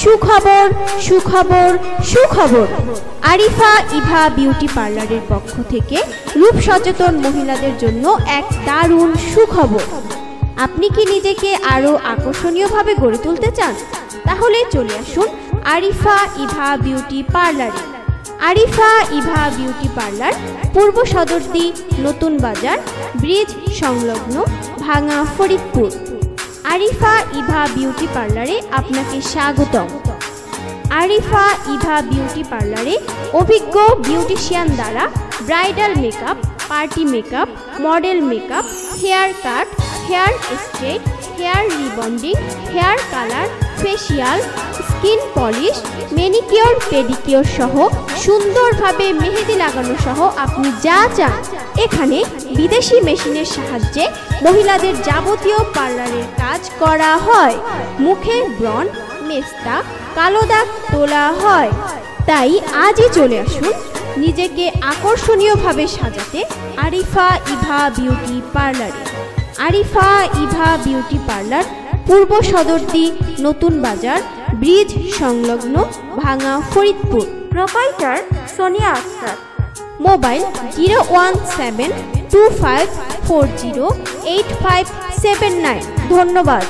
সুখবর সুখবর সুখবর। আরিফা ইভা বিউটি পার্লারের পক্ষ থেকে রূপ সচেতন মহিলাদের জন্য এক দারুণ সুখবর। আপনি কি নিজেকে আরও আকর্ষণীয়ভাবে গড়ে তুলতে চান? তাহলে চলে আসুন আরিফা ইভা বিউটি পার্লারে। আরিফা ইভা বিউটি পার্লার পূর্ব সদরদি নতুন বাজার, ব্রিজ সংলগ্ন ভাঙা ফরিদপুর। আরিফা ইভা বিউটি পার্লারে আপনাকে স্বাগত আরিফা ইভা বিউটি পার্লারে অভিজ্ঞ বিউটিশিয়ান দ্বারা bridal makeup, party makeup, model makeup, hair cut, hair straight, hair rebonding, hair colour, facial skin polish manicure pedicure সহ সুন্দরভাবে মেহেদি লাগানো সহ আপনি যা চান, এখানে বিদেশি মেশিনের সাহায্যে মহিলাদের যাবতীয় পার্লারের কাজ করা হয়। মুখে ব্রণ, মেস্তা, কালো দাগ তোলা হয়। তাই আজই চলে আসুন নিজেকে আকর্ষণীয়ভাবে সাজাতে আরিফা ইভা বিউটি পার্লারে। আরিফা ইভা বিউটি পার্লার পূর্ব সদরদি নতুন বাজার ব্রিজ সংলগ্ন ভাঙা Faridpur. Proprietor Sonia Akter. Mobile zero one seven two five four zero eight five seven nine. ধন্যবাদ।